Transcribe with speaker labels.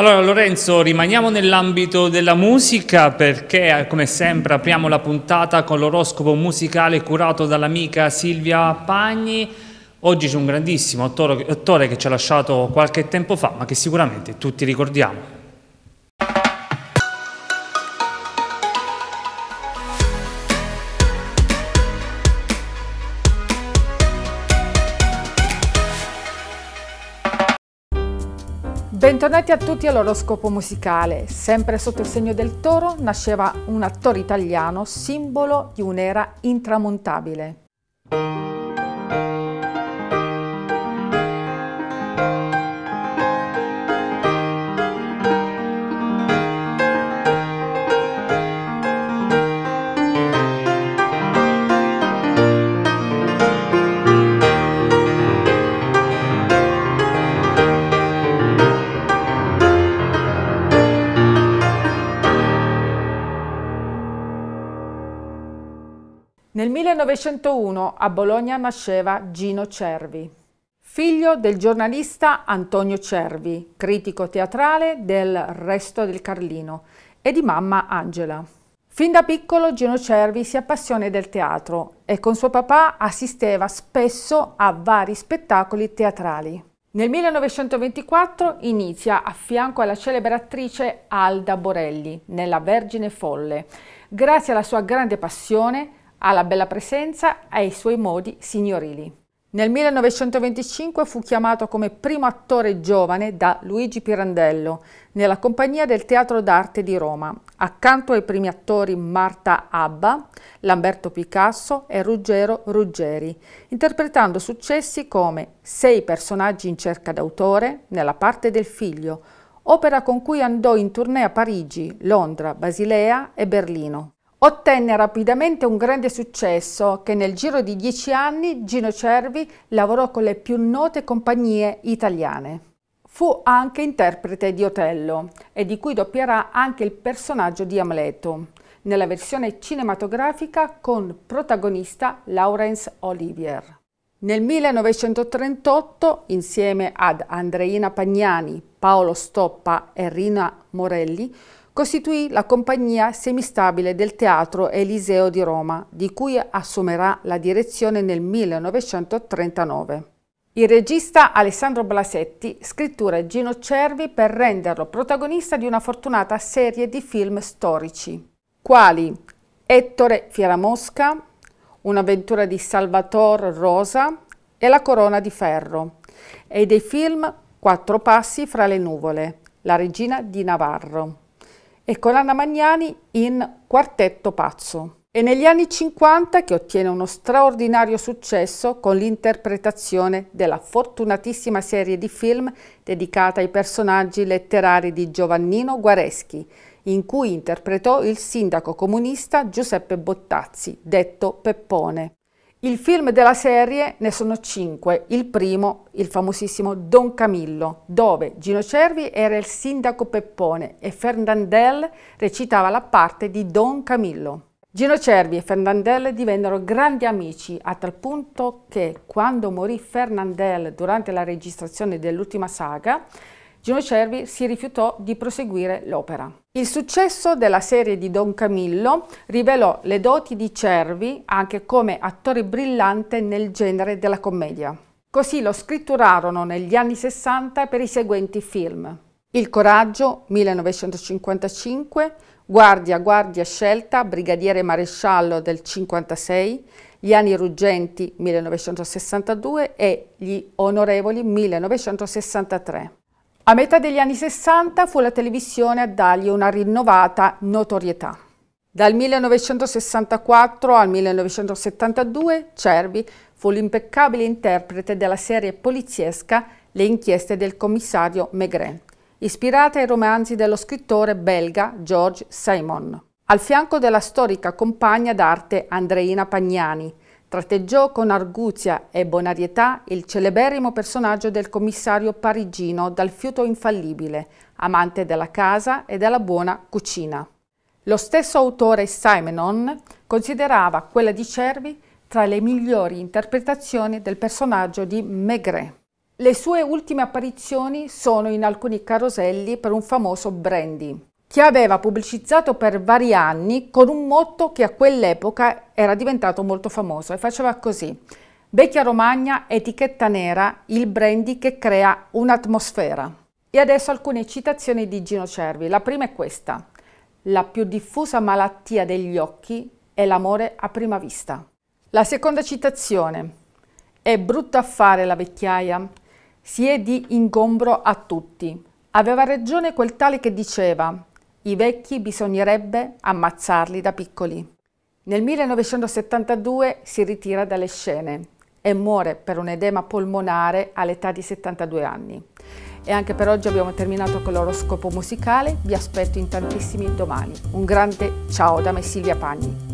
Speaker 1: Allora Lorenzo, rimaniamo nell'ambito della musica perché come sempre apriamo la puntata con l'oroscopo musicale curato dall'amica Silvia Pagni. Oggi c'è un grandissimo attore, che ci ha lasciato qualche tempo fa ma che sicuramente tutti ricordiamo.
Speaker 2: Bentornati a tutti all'oroscopo musicale. Sempre sotto il segno del toro nasceva un attore italiano, simbolo di un'era intramontabile. Nel 1901 a Bologna nasceva Gino Cervi, figlio del giornalista Antonio Cervi, critico teatrale del Resto del Carlino, e di mamma Angela. Fin da piccolo Gino Cervi si appassiona del teatro e con suo papà assisteva spesso a vari spettacoli teatrali. Nel 1924 inizia a fianco alla celebre attrice Alda Borelli nella Vergine Folle. Grazie alla sua grande passione, alla bella presenza e ai suoi modi signorili. Nel 1925 fu chiamato come primo attore giovane da Luigi Pirandello nella compagnia del Teatro d'Arte di Roma, accanto ai primi attori Marta Abba, Lamberto Picasso e Ruggero Ruggeri, interpretando successi come Sei personaggi in cerca d'autore nella parte del figlio, opera con cui andò in tournée a Parigi, Londra, Basilea e Berlino. Ottenne rapidamente un grande successo che nel giro di dieci anni Gino Cervi lavorò con le più note compagnie italiane. Fu anche interprete di Otello e di cui doppierà anche il personaggio di Amleto, nella versione cinematografica con protagonista Laurence Olivier. Nel 1938, insieme ad Andreina Pagnani, Paolo Stoppa e Rina Morelli, costituì la compagnia semistabile del Teatro Eliseo di Roma, di cui assumerà la direzione nel 1939. Il regista Alessandro Blasetti scrittura Gino Cervi per renderlo protagonista di una fortunata serie di film storici, quali Ettore Fieramosca, Un'avventura di Salvatore Rosa e La corona di ferro, e dei film Quattro passi fra le nuvole, La regina di Navarro e con Anna Magnani in Quartetto Pazzo. È negli anni 50 che ottiene uno straordinario successo con l'interpretazione della fortunatissima serie di film dedicata ai personaggi letterari di Giovannino Guareschi, in cui interpretò il sindaco comunista Giuseppe Bottazzi, detto Peppone. Il film della serie ne sono cinque. Il primo, il famosissimo Don Camillo, dove Gino Cervi era il sindaco Peppone e Fernandel recitava la parte di Don Camillo. Gino Cervi e Fernandel divennero grandi amici a tal punto che quando morì Fernandel durante la registrazione dell'ultima saga, Gino Cervi si rifiutò di proseguire l'opera. Il successo della serie di Don Camillo rivelò le doti di Cervi anche come attore brillante nel genere della commedia. Così lo scritturarono negli anni 60 per i seguenti film. Il coraggio 1955, Guardia, guardia scelta, brigadiere maresciallo del 56, Gli anni ruggenti 1962 e Gli onorevoli 1963. A metà degli anni 60 fu la televisione a dargli una rinnovata notorietà. Dal 1964 al 1972 Cervi fu l'impeccabile interprete della serie poliziesca Le inchieste del commissario Maigret, ispirata ai romanzi dello scrittore belga George Simon. Al fianco della storica compagna d'arte Andreina Pagnani, Tratteggiò con arguzia e bonarietà il celeberrimo personaggio del commissario parigino dal fiuto infallibile, amante della casa e della buona cucina. Lo stesso autore Simenon considerava quella di Cervi tra le migliori interpretazioni del personaggio di Maigret. Le sue ultime apparizioni sono in alcuni caroselli per un famoso brandy, che aveva pubblicizzato per vari anni con un motto che a quell'epoca era diventato molto famoso e faceva così. Vecchia Romagna, etichetta nera, il brandy che crea un'atmosfera. E adesso alcune citazioni di Gino Cervi. La prima è questa. La più diffusa malattia degli occhi è l'amore a prima vista. La seconda citazione. È brutto affare la vecchiaia, si è di ingombro a tutti. Aveva ragione quel tale che diceva i vecchi bisognerebbe ammazzarli da piccoli. Nel 1972 si ritira dalle scene e muore per un edema polmonare all'età di 72 anni. E anche per oggi abbiamo terminato con l'oroscopo musicale, vi aspetto in tantissimi domani. Un grande ciao da me Silvia Pagni.